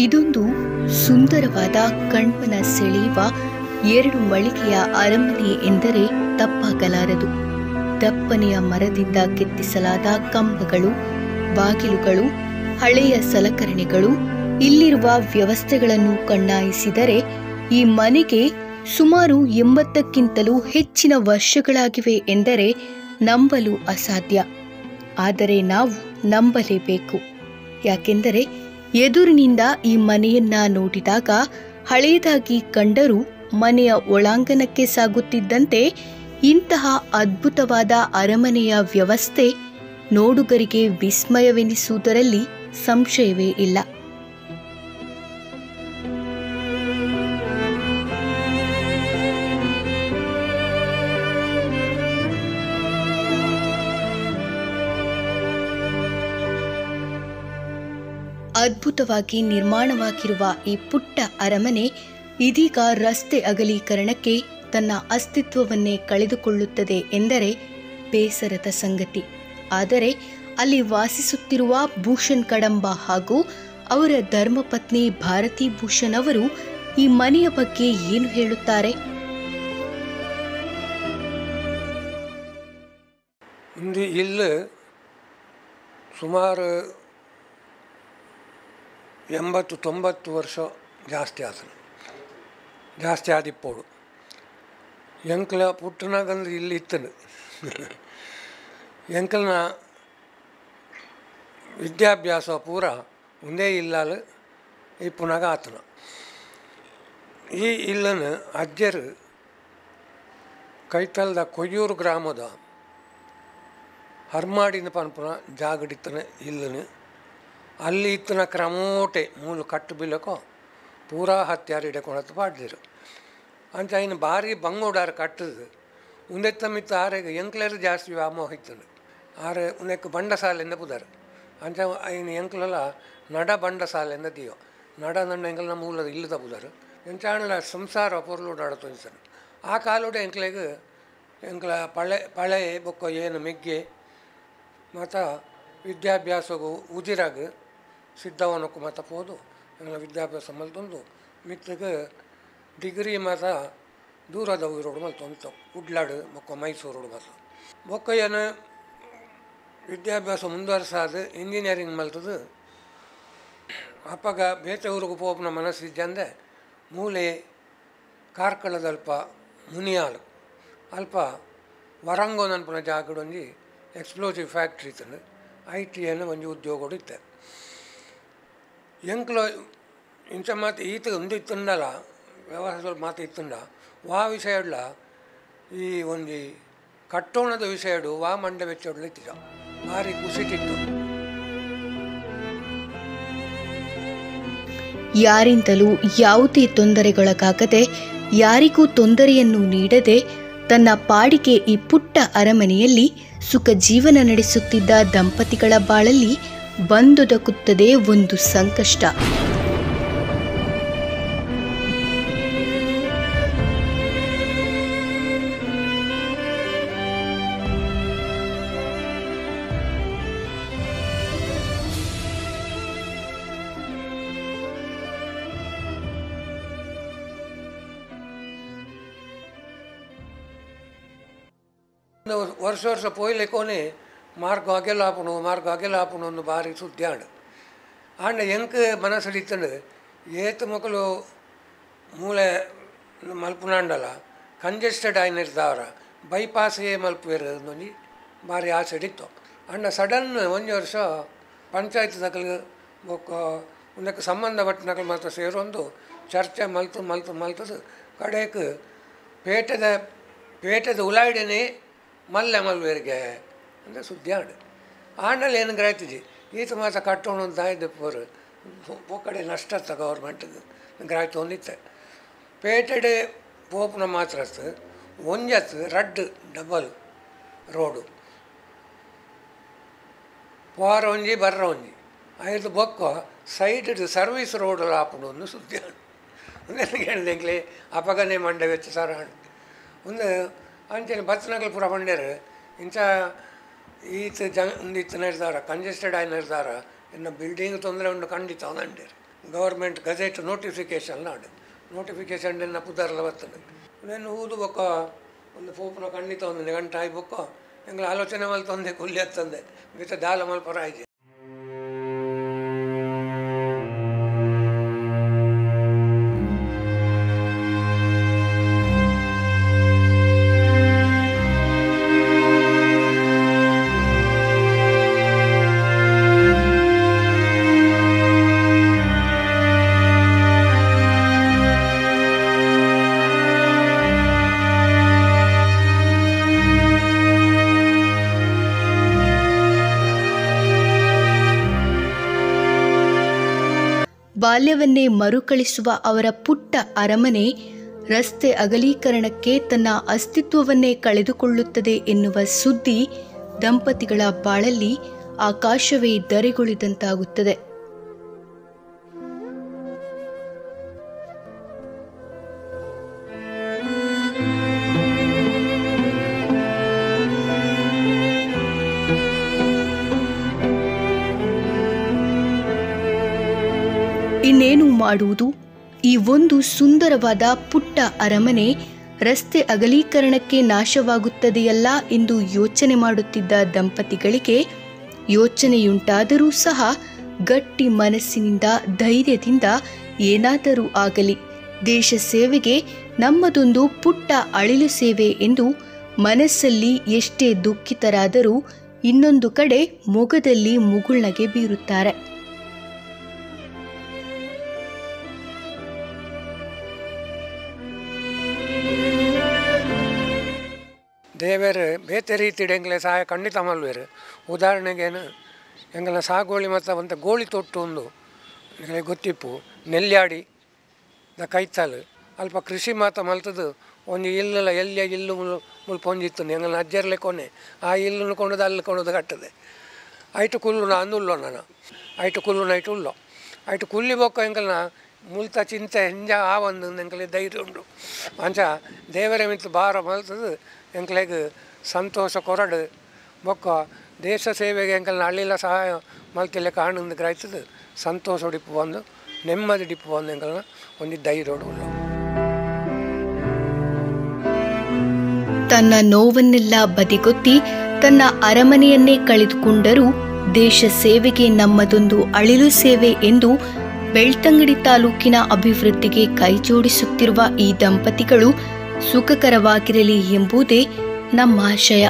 ಇದೊಂದು ಸುಂದರವಾದ ಕಣ್ಮನ ಸೆಳೆಯುವ ಎರಡು ಮಳಿಗೆಯ ಅರಮನೆ ಎಂದರೆ ತಪ್ಪಾಗಲಾರದು ದಪ್ಪನೆಯ ಮರದಿಂದ ಕೆತ್ತಿಸಲಾದ ಕಂಬಗಳು, ಬಾಗಿಲುಗಳು, ಹಳೆಯ ಸಲಕರಣೆಗಳು, ಇಲ್ಲಿರುವ ವ್ಯವಸ್ಥೆಗಳನ್ನು ಕಣ್ಣಾಯಿಸಿದರೆ ಈ ಮನೆಗೆ ಸುಮಾರು ಎಂಬತ್ತಕ್ಕಿಂತಲೂ ಹೆಚ್ಚಿನ ವರ್ಷಗಳಾಗಿವೆ ಎಂದರೆ ನಂಬಲು ಅಸಾಧ್ಯ. ಆದರೆ ನಾವು ನಂಬಲೇಬೇಕು. ಯಾಕೆಂದರೆ ಎದುರಿನಿಂದ ಈ ಮನೆಯನ್ನ ನೋಡಿದಾಗ ಹಳೆಯದಾಗಿ ಕಂಡರೂ ಮನೆಯ ಒಳಾಂಗಣಕ್ಕೆ ಸಾಗುತ್ತಿದ್ದಂತೆ ಇಂತಹ ಅದ್ಭುತವಾದ ಅರಮನೆಯ ವ್ಯವಸ್ಥೆ ನೋಡುಗರಿಗೆ ವಿಸ್ಮಯವೆನಿಸುವುದರಲ್ಲಿ ಸಂಶಯವೇ ಇಲ್ಲ. ಅದ್ಭುತವಾಗಿ ನಿರ್ಮಾಣವಾಗಿರುವ ಈ ಪುಟ್ಟ ಅರಮನೆ ಇದೀಗ ರಸ್ತೆ ಅಗಲೀಕರಣಕ್ಕೆ ತನ್ನ ಅಸ್ತಿತ್ವವನ್ನೇ ಕಳೆದುಕೊಳ್ಳುತ್ತದೆ ಎಂದರೆ ಬೇಸರದ ಸಂಗತಿ. ಆದರೆ ಅಲ್ಲಿ ವಾಸಿಸುತ್ತಿರುವ ಭೂಷಣ್ ಕಡಂಬ ಹಾಗೂ ಅವರ ಧರ್ಮಪತ್ನಿ ಭಾರತಿ ಭೂಷಣ್ ಅವರು ಈ ಮನೆಯ ಬಗ್ಗೆ ಏನು ಹೇಳುತ್ತಾರೆ? ಇಲ್ಲಿ ಸುಮಾರು ಎಂಬತ್ತು ತೊಂಬತ್ತು ವರ್ಷ ಜಾಸ್ತಿ ಆತನು. ಜಾಸ್ತಿ ಆದಿಪ್ಪೋಡು ಎಂಕ್ಲ ಪುಟ್ಟನಾಗಂದ್ರೆ ಇಲ್ಲಿ ಇತ್ತನು. ಎಂಕಲ್ನ ವಿದ್ಯಾಭ್ಯಾಸ ಪೂರ ಒಂದೇ ಇಲ್ಲಾಲು ಇಪ್ಪನಾಗ ಆತನ. ಈ ಇಲ್ಲನ ಅಜ್ಜರು ಕೈತಲ್ದ ಕೊಯ್ಯೂರು ಗ್ರಾಮದ ಹರ್ಮಾಡಿನ ಪನ್ಪುನ ಜಾಗಡಿತನ ಇಲ್ಲನು. ಅಲ್ಲಿ ಇತ್ತನ ಕ್ರಮೋಟೆ ಮೂಲು ಕಟ್ಟು ಬೀಳಕೋ ಪೂರ ಹತ್ಯಾರು ಹಿಡ್ಕೊಳತ್ತು ಪಾಡ್ದಿರು ಅಂತ ಇನ್ನು ಭಾರಿ ಬಂಗೋಡಾರ ಕಟ್ಟದು. ಉಂದೆತ್ತ ಮಿತ್ತ ಆರೆಗೆ ಎಂಕ್ಲರು ಜಾಸ್ತಿ ವ್ಯಾಮೋಹ ಆರೆ ಆರೆ ಬಂಡ ಸಾಲೆಂದ ಪುದರ್. ಅಂತ ಇನ್ನು ಎಂಕ್ಲೆಲ್ಲ ನಡ ಬಂಡ ಸಾಲೆಂದ ದಿಯೋ. ನಡ ನನ್ನ ಎಂಕಲ್ನ ಮೂಲದ ಇಲ್ಲದ ಪುದರ್. ಎಂಚಾಣಲ ಸಂಸಾರ ಪೊರ್ಲುಡಾಡ ತೋರಿಸನು ಆ ಕಾಲೋಡೆ ಎಂಕ್ಲೆಗೆ ಎಂಕ್ಲ ಪಳೆ ಪಳೆ, ಬೊಕ್ಕ ಏನು, ಮೆಗ್ಗೆ, ಮತ್ತು ವಿದ್ಯಾಭ್ಯಾಸಗೂ ಉಜಿರಾಗ ಸಿದ್ಧವನಕ್ಕೂ ಮತ್ತು ಪೋದು ಎಂಗ್ಲ ವಿದ್ಯಾಭ್ಯಾಸ ಮಲ್ತೊಂದು. ಮಿತ್ತಗೆ ಡಿಗ್ರಿ ಮಾತ ದೂರದ ಊರೋಡು ಮಲ್ತೊಂತ ಉಡ್ಲಾಡು ಮೊಕ್ಕ ಮೈಸೂರು ಮಲ್ತು ಬೊಕ್ಕ ಏನು ವಿದ್ಯಾಭ್ಯಾಸ ಮುಂದುವರ್ಸಾದ ಇಂಜಿನಿಯರಿಂಗ್ ಮಲ್ತದು. ಅಪ್ಪಗ ಬೇತೆ ಊರಿಗೆ ಪೋಪನ ಮನಸ್ಸಿದ್ದಂದೆ ಮೂಲೆ ಕಾರ್ಕಳದಲ್ಪ ಮುನಿಯಾಳು. ಅಲ್ಪ ವರಂಗೋ ಅನ್ಪನ ಜಾಗಡೊಂಜಿ ಎಕ್ಸ್ಪ್ಲೋಸಿವ್ ಫ್ಯಾಕ್ಟ್ರಿ ಇತ್ತು ಐ ಟಿ ಅನ್ನು ಒಂಜಿ ಉದ್ಯೋಗ ಇತ್ತೆ. ಎಂಕ್ಲೋ ಇಂಚ ಮಾತು ಈತ ಒಂದು ಇತ್ತುಂಡಲ್ಲ ವ್ಯವಹಾರ ಮಾತು ಇತ್ತುಂಡ ವಾ ವಿಷಯಡ್ಲ ಈ ಒಂದು ಕಟ್ಟೋಣದ ವಿಷಯಡು ವಾ ಮಂಡ ವೆಚ್ಚಡ್ಲ ಇತ್ತಿದ ಭಾರಿ ಕುಸಿತಿತ್ತು ಯಾರಿಂದಲೂ ಯಾವುದೇ ತೊಂದರೆಗೊಳಗಾಗದೆ ಯಾರಿಗೂ ತೊಂದರೆಯನ್ನು ನೀಡದೆ, ತನ್ನ ಪಾಡಿಗೆ ಈ ಪುಟ್ಟ ಅರಮನೆಯಲ್ಲಿ ಸುಖ ಜೀವನ ನಡೆಸುತ್ತಿದ್ದ ದಂಪತಿಗಳ ಬಾಳಲ್ಲಿ ಬಂದೊದಗುತ್ತದೆ ಒಂದು ಸಂಕಷ್ಟ. ವರ್ಷ ವರ್ಷ ಪೋಯ್ಲೆ ಮಾರ್ಗ ಅಗೆಲ್ಲ ಆಪುಣು ಮಾರ್ಗ ಅಗೆಲ್ಲ ಆಪುಣು ಒಂದು ಭಾರಿ ಸುದ್ದಿ ಆಂಡು ಆಂಡ ಎಂಕ್ ಮನಸ್ಸಡಿತ್ತಂಡು ಏತು ಮಕ್ಕಳು ಮೂಲೆ ಮಲ್ಪುನಾಂಡಲ್ಲ ಕಂಜೆಸ್ಟೆಡ್ ಆಯ್ನಿರ್ದಾವ್ರ ಬೈಪಾಸೇ ಮಲ್ಪುವೆರು ಒಂಜಿ ಭಾರಿ ಆಸೆ ಇತ್ತು ಅಣ್ಣ ಸಡನ್ ಒಂಜಿ ವರ್ಷ ಪಂಚಾಯತ್ ನಕಲು ಬೊಕ್ಕ ಉನ್ನಕ್ಕೆ ಸಂಬಂಧಪಟ್ಟ ನಕಲು ಮಾತ್ರ ಸೇರೊಂದು ಚರ್ಚೆ ಮಲ್ತು ಮಲ್ತು ಮಲ್ತದು ಕಡೆಕ್ ಪೇಟದ ಪೇಟದ ಉಲಾಯ್ಡನೆ ಮಲ್ಲೆ ಮಲ್ವೇರಿಗೆ ಅಂದರೆ ಸುದ್ದಿ ಆಡು ಆಂಡಲ್ಲಿ ಏನು ಗ್ರಾಯ್ತಿಜಿ ಈತ ಮಾತ ಕಟ್ಟೋಣ ಅಂತ ಇದ್ದೆ ಪೋರು ಒಕ್ಕಡೆ ನಷ್ಟ ತ ಗೌರ್ಮೆಂಟ್ಗೆ ಗ್ರಾಯ್ತು ಒಂದಿತ್ತೆ ಪೇಟೆಡೆ ಪೋಪುನ ಮಾತ್ರ ಒಂಜತ್ ರಡ್ ಡಬಲ್ ರೋಡು ಪೋರ ಒಂಜಿ ಬರ್ರ ಒಂಜಿ ಐದು ಬೊಕ್ಕ ಸೈಡ್ ಸರ್ವಿಸ್ ರೋಡ್ ಆಪುಂಡು ಒಂದು ಸುದ್ದಿ ಆಡು ನನಗೆ ಹೇಳಿದಂಗ್ಲೆ ಅಪಗನೆ ಮಂಡೆ ವೆಚ್ಚ ಸರ ಒಂದು ಅಂಚನೆ ಬಸ್ನಗಲ್ ಪೂರ ಬಂಡೇರು ಇಂಚ ಈತ ಜನ ಈತ ನಡೆದಾರ ಕಂಜೆಸ್ಟೆಡ್ ಆಗಿ ನಡೆದಾರ. ಇನ್ನು ಬಿಲ್ಡಿಂಗ್ ತೊಂದರೆ ಉಂಡು ಖಂಡಿತ ಅದಂಡಿರು ಗೌರ್ಮೆಂಟ್ ಗಜೆಟ್ ನೋಟಿಫಿಕೇಶನ್ ನಾಡು ನೋಟಿಫಿಕೇಶನ್ ಇನ್ನು ಪುದರ್ಲ ಬರ್ತದೆ. ನೇನು ಊದು ಬೊಕ್ಕ, ಒಂದು ಫೋಪನ ಖಂಡಿತ ಒಂದು ಗಂಟೆ ಬೊಕ್ಕ ಎಂಗ್ಲ ಆಲೋಚನೆ ಮಲ್ತೊಂದೆ ಕುಲ್ಲಿ ಹತ್ತಂದೆ ಮಿತ ದಾಲ ಮಲ್ಪರ ಆಯ್ತು ಬಾಲ್ಯವನ್ನೇ ಮರುಕಳಿಸುವ ಅವರ ಪುಟ್ಟ ಅರಮನೆ ರಸ್ತೆ ಅಗಲೀಕರಣಕ್ಕೆ ತನ್ನ ಅಸ್ತಿತ್ವವನ್ನೇ ಕಳೆದುಕೊಳ್ಳುತ್ತದೆ ಎನ್ನುವ ಸುದ್ದಿ ದಂಪತಿಗಳ ಬಾಳಲ್ಲಿ ಆಕಾಶವೇ ಧರೆಗುಳಿದಂತಾಗುತ್ತದೆ ಮಾಡುವುದು ಈ ಒಂದು ಸುಂದರವಾದ ಪುಟ್ಟ ಅರಮನೆ ರಸ್ತೆ ಅಗಲೀಕರಣಕ್ಕೆ ನಾಶವಾಗುತ್ತದೆಯಲ್ಲ ಎಂದು ಯೋಚನೆ ಮಾಡುತ್ತಿದ್ದ ದಂಪತಿಗಳಿಗೆ ಯೋಚನೆಯುಂಟಾದರೂ ಸಹ ಗಟ್ಟಿ ಮನಸ್ಸಿನಿಂದ ಧೈರ್ಯದಿಂದ ಏನಾದರೂ ಆಗಲಿ ದೇಶ ಸೇವೆಗೆ ನಮ್ಮದೊಂದು ಪುಟ್ಟ ಅಳಿಲು ಸೇವೆ ಎಂದು ಮನಸ್ಸಲ್ಲಿ ಎಷ್ಟೇ ದುಃಖಿತರಾದರೂ ಇನ್ನೊಂದು ಕಡೆ ಮೊಗದಲ್ಲಿ ಮುಗುಳ್ನಗೆ ಬೀರುತ್ತಾರೆ. ದೇವೇರು ಬೇತೆ ರೀತಿ ಎಂಗ್ಲೆ ಸಹಾಯ ಖಂಡಿತ ಮಲ್ವೇರು ಉದಾಹರಣೆಗೇನು ಎಂಗಲ ಸಾಗೋಳಿ ಮತ್ತು ಅಂತ ಗೋಳಿ ತೊಟ್ಟು ಒಂದು ಗೊತ್ತಿಪ್ಪು, ನೆಲ್ಯಾಡಿ, ದ ಕೈತಾಲು, ಅಲ್ಪ ಕೃಷಿ ಮಾತ ಮಲ್ತದ್ದು, ಒಂದು ಇಲ್ಲಲ್ಲ ಎಲ್ಲಿಯ ಇಲ್ಲು ಮುಲ್ ಮುಲ್ಪ ಒಂದಿತ್ತು ಎಂಗಲ ಅಜ್ಜರ್ಲೆ ಕೊನೆ, ಆ ಇಲ್ಲನ್ನು ಕೊಂಡದ ಅಲ್ಲಿ ಕೊಂಡದ ಕಟ್ಟದೆ. ಐಟು ಕುಲ್ಲು ನಾ ಅಂದುಲ್ಲೋ ನಾನು. ಐಟು ಕುಲ್ಲು ನೈಟು ಉಲ್ಲೋ. ಐಟು ಕುಲ್ಲಿ ಬೊಕ್ಕ ಎಂಕಲ್ನ ಮುಲ್ತ ಚಿಂತೆ, ಹಿಂಜ ಆ ಒಂದು ಹೆಂಗಲ್ಲಿ ಧೈರ್ಯ ಉಂಡು ಅಂಚ ದೇವರ ಮಿತ್ತು ಬಾರ ಮಲ್ತದು ಎಂಕ್ಲೆಗ್ ಸಂತೋಷ ಕೊರಡು. ಬೊಕ್ಕ ದೇಶ ಸೇವೆಗೆ ಎಂಕಲ್ನ ಹಳ್ಳಿಲ ಸಹಾಯ ಮಲ್ತಿಲ್ಲ ಕಾಣಿಂದ ಗ್ರಹಿಸದು ಸಂತೋಷ ಡಿಪ್ಪು ಬಂದು, ನೆಮ್ಮದಿ ಡಿಪ್ಪು ಬಂದು ಎಂಕಲ್ನ ಒಂದು ಧೈರ್ಯ ತನ್ನ ನೋವನ್ನೆಲ್ಲ ಬದಿಗೊತ್ತಿ ತನ್ನ ಅರಮನೆಯನ್ನೇ ಕಳೆದುಕೊಂಡರೂ ದೇಶ ಸೇವೆಗೆ ನಮ್ಮದೊಂದು ಅಳಿಲು ಸೇವೆ ಎಂದು ಬೆಳ್ತಂಗಡಿ ತಾಲೂಕಿನ ಅಭಿವೃದ್ಧಿಗೆ ಕೈಜೋಡಿಸುತ್ತಿರುವ ಈ ದಂಪತಿಗಳು ಸುಖಕರವಾಗಿರಲಿ ಎಂಬುದೇ ನಮ್ಮ ಆಶಯ.